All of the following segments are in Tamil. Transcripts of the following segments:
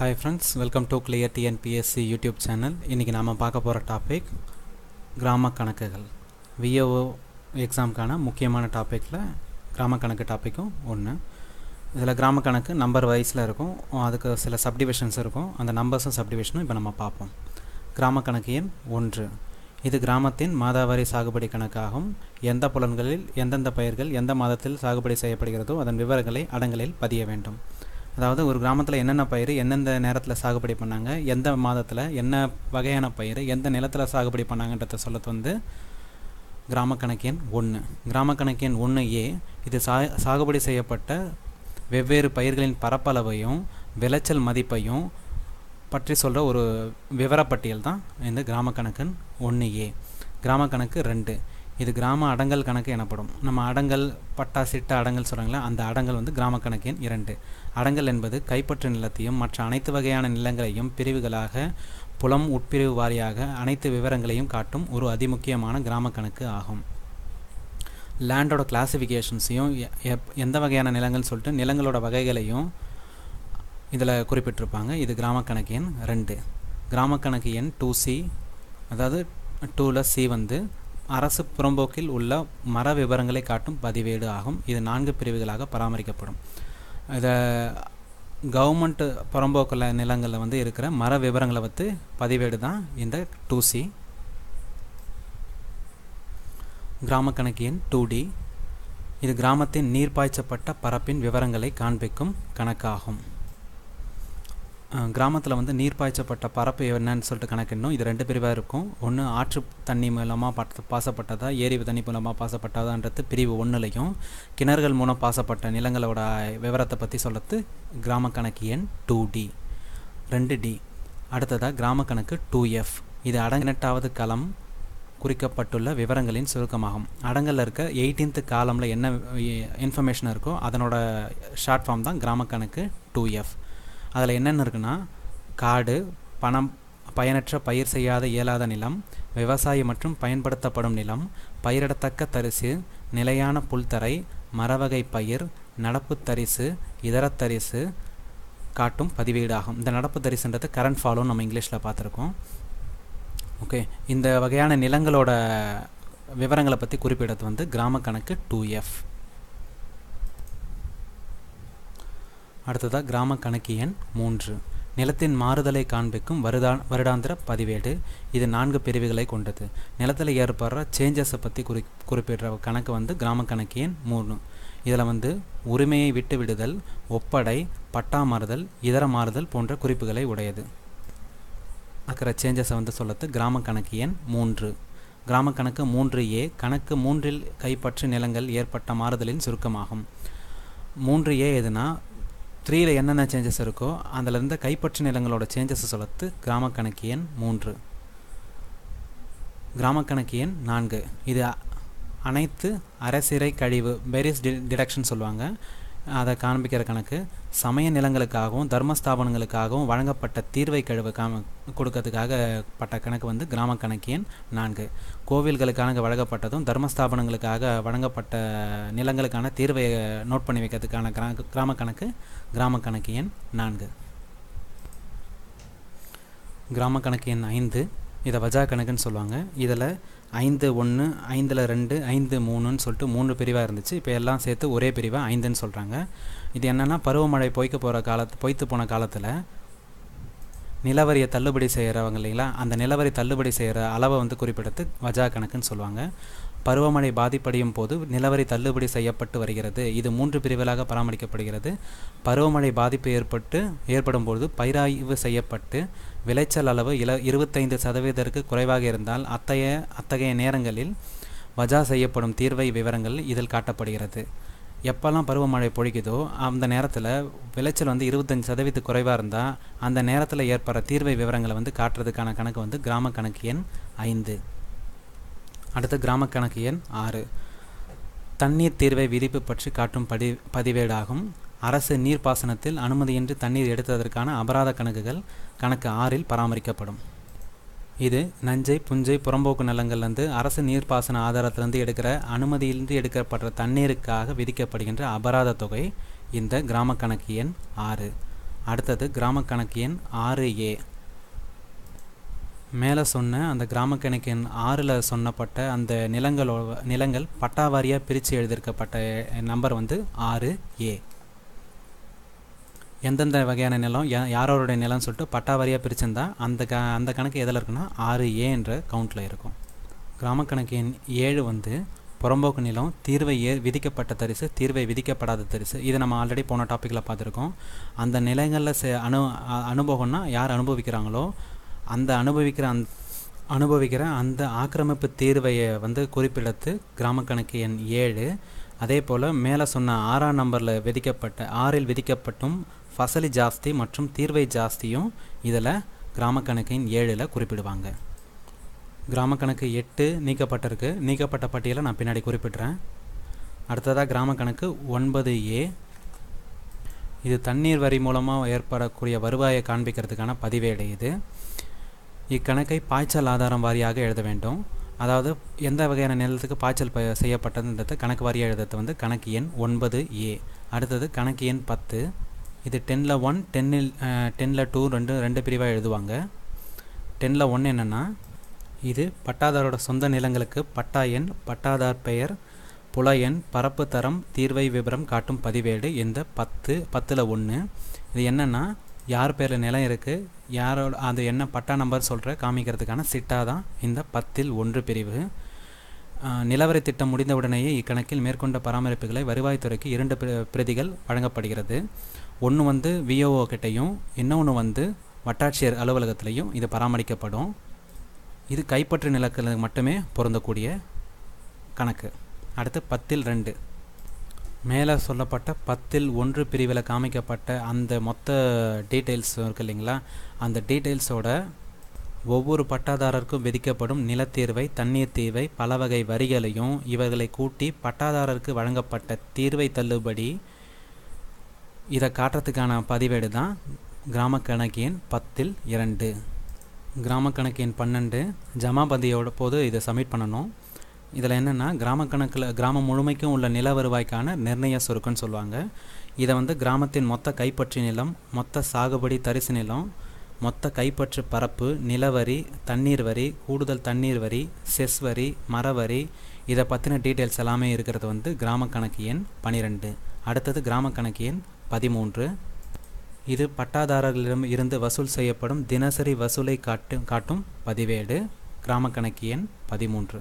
Hi friends welcome to clear TNPSC YouTube channel இன்றைக்கி நாம் பார்க்க போகிற டாபிக் கிராம கணக்குகள். விஏஓ எக்ஸாமுக்கான முக்கியமான டாப்பிக்கில் கிராம கணக்கு டாப்பிக்கும் ஒன்று இதில் கிராம கணக்கு நம்பர் வைஸில் இருக்கும். அதுக்கு சில சப்டிவிஷன்ஸ் இருக்கும். அந்த நம்பர்ஸும் சப்டிவிஷனும் இப்போ நம்ம பார்ப்போம். கிராம கணக்கு எண் ஒன்று. இது கிராமத்தின் மாதாவாரி சாகுபடி கணக்காகும். எந்த புலன்களில் எந்தெந்த பயிர்கள் எந்த மாதத்தில் சாகுபடி செய்யப்படுகிறதோ அதன் விவரங்களை அடங்கலில் பதிய வேண்டும். அதாவது ஒரு கிராமத்தில் என்னென்ன பயிர் எந்தெந்த நேரத்தில் சாகுபடி பண்ணாங்க எந்த மாதத்தில் என்ன வகையான பயிர் எந்த நிலத்தில் சாகுபடி பண்ணாங்கன்றத சொல்லத்து வந்து கிராம கணக்கெண் ஒன்று கிராம கணக்கெண் ஒன்று ஏ இது சா சாகுபடி செய்யப்பட்ட வெவ்வேறு பயிர்களின் பரப்பளவையும் விளைச்சல் மதிப்பையும் பற்றி சொல்கிற ஒரு விவரப்பட்டியல் தான் இந்த கிராம கணக்கன் ஒன்று ஏ. கிராம கணக்கு ரெண்டு. இது கிராம அடங்கல் கணக்கு எனப்படும். நம்ம அடங்கல் பட்டா சிட்ட அடங்கல் சொல்கிறாங்களே அந்த அடங்கல் வந்து கிராம கணக்கு எண் இரண்டு. அடங்கல் என்பது கைப்பற்று நிலத்தையும் மற்ற அனைத்து வகையான நிலங்களையும் பிரிவுகளாக புலம் உட்பிரிவு வாரியாக அனைத்து விவரங்களையும் காட்டும் ஒரு அதிமுக்கியமான கிராம கணக்கு ஆகும். லேண்டோட கிளாசிஃபிகேஷன்ஸையும் எந்த வகையான நிலங்கள்னு சொல்லிட்டு நிலங்களோட வகைகளையும் இதில் குறிப்பிட்டிருப்பாங்க. இது கிராம கணக்கு எண் ரெண்டு. கிராம கணக்கு எண் டூ சி அதாவது டூவில் சி வந்து அரசு புறம்போக்கில் உள்ள மர விவரங்களை காட்டும் பதிவேடு ஆகும். இது நான்கு பிரிவுகளாக பராமரிக்கப்படும். இதை கவர்மெண்ட் புறம்போக்கில் நிலங்களில் வந்து இருக்கிற மர விவரங்களை வந்து பதிவேடு தான் இந்த டூ சி கிராம கணக்கு எண் டூ டி இது கிராமத்தின் நீர் பாய்ச்சப்பட்ட பரப்பின் விவரங்களை காண்பிக்கும் கணக்காகும். கிராமத்தில் வந்து நீர் பாய்ச்சப்பட்ட பரப்பு என்னன்னு சொல்லிட்டு கணக்கிடணும். இது ரெண்டு பிரிவாக இருக்கும். ஒன்று ஆற்று தண்ணி மூலமாக பட்ட பாசப்பட்டதா ஏரி தண்ணி மூலமாக பாசப்பட்டதான்றது பிரிவு ஒன்றுலையும் கிணறுகள் மூலம் பாசப்பட்ட நிலங்களோட விவரத்தை பற்றி சொல்கிறது கிராம கணக்கு எண் டூ டி ரெண்டு டி அடுத்ததாக கிராம கணக்கு டூ எஃப் இது அடங்கினெட்டாவது களம் குறிக்கப்பட்டுள்ள விவரங்களின் சுருக்கமாகும். அடங்கலில் இருக்க எயிட்டீன்த்து காலமில் என்ன இன்ஃபர்மேஷன் இருக்கோ அதனோட ஷார்ட் ஃபார்ம் தான் கிராம கணக்கு டூ எஃப் அதில் என்னென்ன இருக்குன்னா காடு பணம் பயனற்ற பயிர் செய்யாத இயலாத நிலம் விவசாயம் மற்றும் பயன்படுத்தப்படும் நிலம் பயிரிடத்தக்க தரிசு நிலையான புல்தரை மரவகை பயிர் நடப்பு தரிசு இதர தரிசு காட்டும் பதிவேடாகும். இந்த நடப்பு தரிசுன்றது கரண்ட் ஃபாலோன்னு நம்ம இங்கிலீஷில் பார்த்துருக்கோம். ஓகே இந்த வகையான நிலங்களோட விவரங்களை பற்றி குறிப்பிடறது வந்து கிராம கணக்கு டூ எஃப் அடுத்ததாக கிராம கணக்கு எண் மூன்று. நிலத்தின் மாறுதலை காண்பிக்கும் வருடா வருடாந்திர பதிவேடு. இது நான்கு பிரிவுகளை கொண்டது. நிலத்தில் ஏற்படுற சேஞ்சஸை பற்றி குறி குறிப்பிடுற கணக்கு வந்து கிராம கணக்கு எண் மூணு. இதில் வந்து உரிமையை விட்டு விடுதல் ஒப்படை பட்டா மாறுதல் இதர மாறுதல் போன்ற குறிப்புகளை உடையது. இருக்கிற சேஞ்சஸை வந்து சொல்லத்து கிராம கணக்கு எண் மூன்று. கிராம கணக்கு மூன்று ஏ கணக்கு மூன்றில் கைப்பற்று நிலங்கள் ஏற்பட்ட மாறுதலின் சுருக்கமாகும். மூன்று ஏ எதுனா த்ரீயில் என்னென்ன சேஞ்சஸ் இருக்கோ அதிலிருந்து கைப்பற்று நிலங்களோட சேஞ்சஸை சொல்லத்து கிராம கணக்கு எண் மூன்று. கிராம கணக்கு எண் நான்கு. இது அனைத்து அரசிறை கழிவு பெரிஸ் டி டிடக்ஷன் சொல்லுவாங்க. அதை காண்பிக்கிற கணக்கு சமய நிலங்களுக்காகவும் தர்மஸ்தாபனங்களுக்காகவும் வழங்கப்பட்ட தீர்வை கழிவு காம கொடுக்கறதுக்காக பட்ட கணக்கு வந்து கிராம கணக்கு எண் நான்கு. கோவில்களுக்கான வழங்கப்பட்டதும் தர்மஸ்தாபனங்களுக்காக வழங்கப்பட்ட நிலங்களுக்கான தீர்வை நோட் பண்ணி வைக்கிறதுக்கான கிராம கணக்கு கிராம கணக்கு எண் நான்கு. கிராம கணக்கு எண் ஐந்து. இதை வஜா கணக்குன்னு சொல்லுவாங்க. இதில் ஐந்து ஒன்று ஐந்தில் ரெண்டு ஐந்து மூணுன்னு சொல்லிட்டு மூணு பிரிவாக இருந்துச்சு. இப்போ எல்லாம் சேர்த்து ஒரே பிரிவாக ஐந்துன்னு சொல்கிறாங்க இது என்னென்னா பருவமழை பொய்க்க போகிற காலத்து பொய்த்து போன காலத்தில் நிலவரியை தள்ளுபடி செய்கிறவங்க இல்லைங்களா? அந்த நிலவரி தள்ளுபடி செய்கிற அளவை வந்து குறிப்பிடத்து வஜா கணக்குன்னு சொல்லுவாங்க. பருவமழை பாதிப்படையும் போது நிலவரி தள்ளுபடி செய்யப்பட்டு வருகிறது. இது மூன்று பிரிவுகளாக பராமரிக்கப்படுகிறது. பருவமழை பாதிப்பு ஏற்பட்டு ஏற்படும் பொழுது பயிராய்வு செய்யப்பட்டு விளைச்சல் அளவு இல இருபத்தைந்து சதவீதத்திற்கு குறைவாக இருந்தால் அத்தகைய அத்தகைய நேரங்களில் வஜா செய்யப்படும் தீர்வை விவரங்கள் இதில் காட்டப்படுகிறது. எப்போல்லாம் பருவமழை பொழிக்குதோ அந்த நேரத்தில் விளைச்சல் வந்து இருபத்தஞ்சி சதவீதம் குறைவாக இருந்தால் அந்த நேரத்தில் ஏற்படுற தீர்வை விவரங்களை வந்து காட்டுறதுக்கான கணக்கு வந்து கிராம கணக்கு எண் ஐந்து. அடுத்து கிராம கணக்கு எண் ஆறு. தண்ணீர் தீர்வை விதிப்பு பற்றி காட்டும் படி பதிவேடாகும். அரசு நீர்ப்பாசனத்தில் அனுமதியின்றி தண்ணீர் எடுத்ததற்கான அபராத கணக்குகள் கணக்கு ஆறில் பராமரிக்கப்படும். இது நஞ்சை புஞ்சை புறம்போக்கு நிலங்கள்லேருந்து அரசு நீர்ப்பாசன ஆதாரத்திலேருந்து எடுக்கிற அனுமதியின்றி எடுக்கப்படுற தண்ணீருக்காக விதிக்கப்படுகின்ற அபராத தொகை இந்த கிராம கணக்கு எண் ஆறு. அடுத்தது கிராம கணக்கு எண் ஆறு ஏ. மேலே சொன்ன அந்த கிராம கணக்கின் ஆறில் சொன்னப்பட்ட அந்த நிலங்களோட நிலங்கள் பட்டாவாரியாக பிரித்து எழுதியிருக்கப்பட்ட நம்பர் வந்து ஆறு ஏ. எந்தெந்த வகையான நிலம் யா யாரோடைய நிலம்னு சொல்லிட்டு பட்டாவாரியாக பிரிச்சிருந்தா அந்த க அந்த கணக்கு எதில் இருக்குன்னா ஆறு ஏ என்ற கவுண்டில் இருக்கும். கிராம கணக்கு எண் ஏழு வந்து புறம்போக்கு நிலம் தீர்வை ஏ விதிக்கப்பட்ட தரிசு தீர்வை விதிக்கப்படாத தரிசு. இதை நம்ம ஆல்ரெடி போன டாப்பிக்கில் பார்த்துருக்கோம். அந்த நிலங்களில் சே அனு அனுபவம்னா யார் அனுபவிக்கிறாங்களோ அந்த அனுபவிக்கிற அந் அனுபவிக்கிற அந்த ஆக்கிரமிப்பு தீர்வையை வந்து குறிப்பிடத்து கிராம கணக்கு எண் ஏழு அதே போல் மேலே சொன்ன ஆறாம் நம்பரில் விதிக்கப்பட்ட ஆறில் விதிக்கப்பட்டும் ஃபசலி ஜாஸ்தி மற்றும் தீர்வை ஜாஸ்தியும் இதில் கிராம கணக்கின் ஏழில் குறிப்பிடுவாங்க. கிராம கணக்கு எட்டு நீக்கப்பட்டிருக்கு. நீக்கப்பட்ட பட்டியலை நான் பின்னாடி குறிப்பிட்றேன். அடுத்ததாக கிராம கணக்கு ஒன்பது ஏ. இது தண்ணீர் வரி மூலமாக ஏற்படக்கூடிய வருவாயை காண்பிக்கிறதுக்கான பதிவேடு இது. இக்கணக்கை பாய்ச்சல் ஆதாரம் வாரியாக எழுத வேண்டும். அதாவது எந்த வகையான நிலத்துக்கு பாய்ச்சல் ப செய்யப்பட்டதுன்றது கணக்கு வாரியாக எழுதுறது வந்து கணக்கு எண் ஒன்பது ஏ. அடுத்தது கணக்கு எண் பத்து. இது டென்னில் ஒன் டென்னில் டென்னில் டூ ரெண்டு ரெண்டு பிரிவாக எழுதுவாங்க. டென்னில் ஒன் என்னென்னா இது பட்டாதாரோட சொந்த நிலங்களுக்கு பட்டா எண் பட்டாதார் பெயர் புல எண் பரப்பு தரம் தீர்வை விவரம் காட்டும் பதிவேடு இந்த பத்து பத்தில் ஒன்று இது என்னென்னா யார் பேரில் நிலம் இருக்குது யாரோட அது என்ன பட்டா நம்பர் சொல்கிற காமிக்கிறதுக்கான சிட்டா தான் இந்த பத்தில் ஒன்று பிரிவு. நிலவரி திட்டம் முடிந்தவுடனேயே இக்கணக்கில் மேற்கொண்ட பராமரிப்புகளை வருவாய்த்துறைக்கு இரண்டு பிரதிகள் வழங்கப்படுகிறது. ஒன்று வந்து விஓஓ கிட்டையும் இன்னொன்று வந்து வட்டாட்சியர் அலுவலகத்திலையும் இது பராமரிக்கப்படும். இது கைப்பற்று நிலக்களுக்கு மட்டுமே பொருந்தக்கூடிய கணக்கு. அடுத்து பத்தில் ரெண்டு. மேலே சொல்லப்பட்ட பத்தில் ஒன்று பிரிவில் காமிக்கப்பட்ட அந்த மொத்த டீட்டெயில்ஸ் இருக்கு இல்லைங்களா? அந்த டீட்டெயில்ஸோட ஒவ்வொரு பட்டாதாரருக்கும் விதிக்கப்படும் நிலத்தீர்வை தண்ணீர் தீர்வை பல வகை வரிகளையும் இவர்களை கூட்டி பட்டாதாரருக்கு வழங்கப்பட்ட தீர்வை தள்ளுபடி இதை காட்டுறதுக்கான பதிவேடு தான் கிராம கணக்கு எண் பத்தில் இரண்டு. கிராம கணக்கு எண் பன்னெண்டு. ஜமாபந்தியோட போது இதை சப்மிட் பண்ணணும். இதில் என்னென்னா கிராம கணக்கில் கிராமம் முழுமைக்கும் உள்ள நில வருவாய்க்கான நிர்ணய சொருக்குன்னு சொல்லுவாங்க. இதை வந்து கிராமத்தின் மொத்த கைப்பற்றி நிலம் மொத்த சாகுபடி தரிசு நிலம் மொத்த கைப்பற்று பரப்பு நிலவரி தண்ணீர் வரி கூடுதல் தண்ணீர் வரி செஸ் வரி மரவரி இதை பற்றின டீட்டெயில்ஸ் எல்லாமே இருக்கிறது வந்து கிராம கணக்கு எண் பனிரெண்டு. அடுத்தது கிராம கணக்கு எண் பதிமூன்று. இது பட்டாதாரர்களிடம் இருந்து வசூல் செய்யப்படும் தினசரி வசூலை காட்டு காட்டும் பதிவேடு. கிராம கணக்கு எண் பதிமூன்று.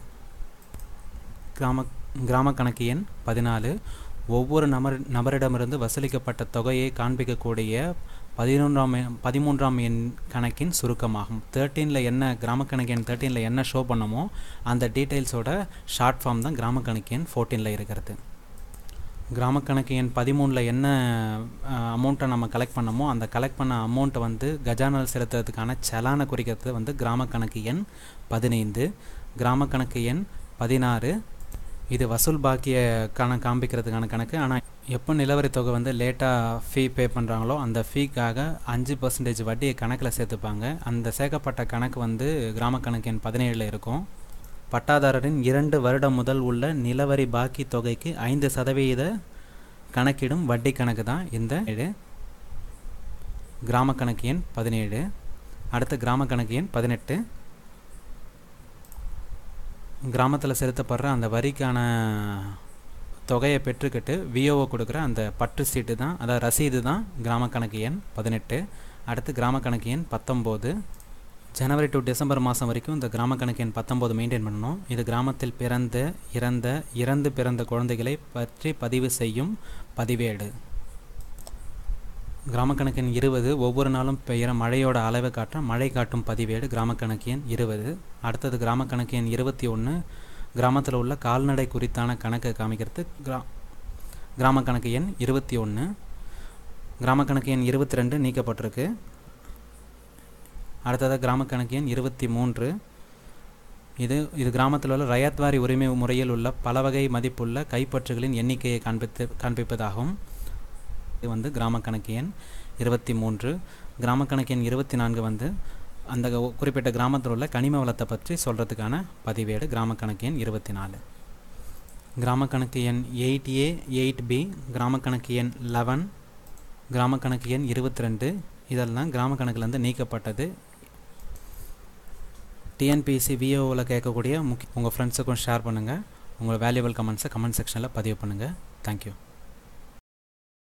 கிராம கிராம கணக்கு எண் பதினாலு. ஒவ்வொரு நபர் நபரிடமிருந்து வசூலிக்கப்பட்ட தொகையை காண்பிக்கக்கூடிய பதினொன்றாம் எண் பதிமூன்றாம் எண் கணக்கின் சுருக்கமாகும். தேர்ட்டீனில் என்ன கிராம கணக்கு எண் தேர்ட்டீனில் என்ன ஷோ பண்ணமோ அந்த டீட்டெயில்ஸோட ஷார்ட் ஃபார்ம் தான் கிராம கணக்கு எண் ஃபோர்டீனில் இருக்கிறது. கிராம கணக்கு எண் பதிமூணில் என்ன அமௌண்ட்டை நம்ம கலெக்ட் பண்ணமோ அந்த கலெக்ட் பண்ண அமௌண்ட்டை வந்து கஜானால் செலுத்துறதுக்கான செலானை குறிக்கிறது வந்து கிராம கணக்கு எண் பதினைந்து. கிராம கணக்கு எண் பதினாறு. இது வசூல் பாக்கிய கண காண்பிக்கிறதுக்கான கணக்கு. ஆனால் எப்போ நிலவரி தொகை வந்து லேட்டாக ஃபீ பே பண்ணுறாங்களோ அந்த ஃபீக்காக அஞ்சு பர்சன்டேஜ் வட்டியை கணக்கில் சேர்த்துப்பாங்க. அந்த சேர்க்கப்பட்ட கணக்கு வந்து கிராம கணக்கு எண் பதினேழில் இருக்கும். பட்டாதாரரின் இரண்டு வருடம் முதல் உள்ள நிலவரி பாக்கி தொகைக்கு ஐந்து சதவீத கணக்கிடும் வட்டி கணக்கு தான் இந்த ஏழு. கிராம கணக்கு எண் பதினேழு. அடுத்து கிராம கணக்கு எண் பதினெட்டு. கிராமத்தில் செலுத்தப்படுற அந்த வரிக்கான தொகையை பெற்றுக்கிட்டு விஓஓ கொடுக்குற அந்த பற்று சீட்டு தான் அதாவது ரசீது தான் கிராம கணக்கு எண் பதினெட்டு. அடுத்து கிராம கணக்கு எண் பத்தொம்போது. ஜனவரி டு டிசம்பர் மாதம் வரைக்கும் இந்த கிராம கணக்கு எண் பத்தொம்போது மெயின்டைன் பண்ணணும். இது கிராமத்தில் பிறந்த இறந்த இறந்து பிறந்த குழந்தைகளை பற்றி பதிவு செய்யும் பதிவேடு. கிராம எண் இருபது ஒவ்வொரு நாளும் பெய்கிற மழையோட அளவை காட்ட மழை காட்டும் பதிவேடு கிராமக்கணக்கு எண் இருபது. அடுத்தது கிராம கணக்கு எண் இருபத்தி ஒன்று கிராமத்தில் உள்ள கால்நடை குறித்தான கணக்கை காமிக்கிறது. கிரா கிராம கணக்கு எண் இருபத்தி ஒன்று கிராம கணக்கு எண் இருபத்தி ரெண்டு நீக்கப்பட்டிருக்கு. அடுத்ததாக கிராம கணக்கு எண் இருபத்தி மூன்று. இது இது கிராமத்தில் உள்ள ரயத்வாரி உரிமை முறையில் உள்ள பல வகை மதிப்புள்ள கைப்பற்றுகளின் எண்ணிக்கையை காண்பித்து காண்பிப்பதாகும். இது வந்து கிராம கணக்கு எண் இருபத்தி மூன்று. கிராம கணக்கு எண் இருபத்தி நான்கு வந்து அந்த குறிப்பிட்ட கிராமத்தில் உள்ள கனிம வளத்தை பற்றி சொல்கிறதுக்கான பதிவேடு கிராம கணக்கு எண் இருபத்தி நாலு. கிராம கணக்கு எண் எயிட் ஏ எயிட் பி கிராம கணக்கு எண் லெவன் கிராம கணக்கு எண் இருபத்தி ரெண்டு. இதெல்லாம் கிராம கணக்குலேருந்து நீக்கப்பட்டது. டிஎன்பிஎஸ்சி விஓவில் கேட்கக்கூடிய முக்கிய உங்கள் ஃப்ரெண்ட்ஸுக்கும் ஷேர் பண்ணுங்கள் உங்கள் வேல்யூபிள் கமெண்ட்ஸை கமெண்ட் செக்ஷனில் பதிவு பண்ணுங்கள் தேங்க்யூ